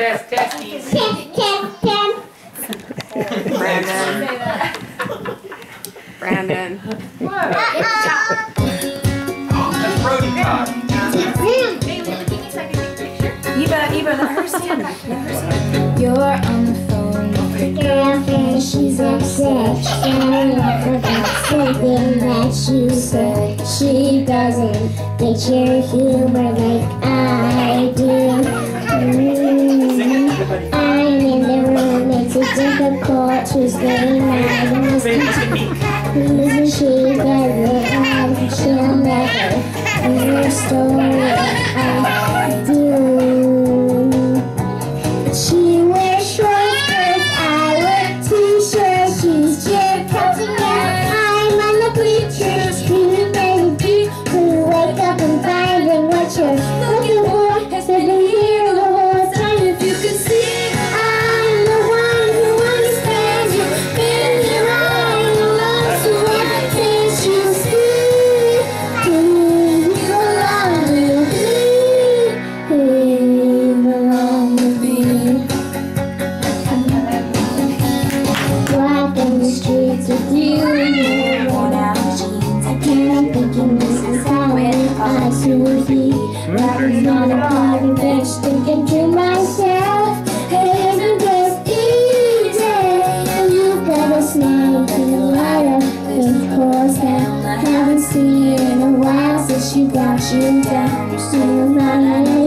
test, test. Test, test, test. Brandon. Brandon. What? Uh-oh. That's Brody Cox. Eva, Eva, let her stand. You're on the phone with the girlfriend, she's upset. She's in love something that you said. She doesn't get your humor like difficult Tuesday night in Please shake doesn't have she'll never in the story Susie, but it's not a party bitch thinking to myself, hey. You've got a snake in the water, cause of course hell, I haven't seen you in a while since she got you down, you're still mine.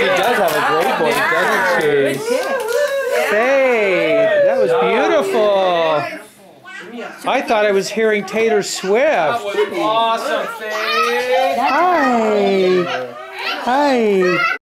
She does have a great voice, doesn't she? Faith, that was beautiful. I thought I was hearing Taylor Swift. That was awesome, Faye. Hi. Hi.